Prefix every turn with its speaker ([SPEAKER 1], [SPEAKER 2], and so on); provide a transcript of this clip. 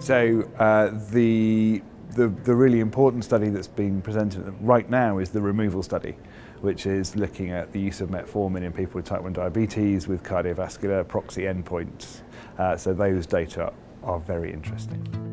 [SPEAKER 1] So uh, the, the, the really important study that's being presented right now is the removal study, which is looking at the use of metformin in people with type 1 diabetes with cardiovascular proxy endpoints. Uh, so those data are very interesting.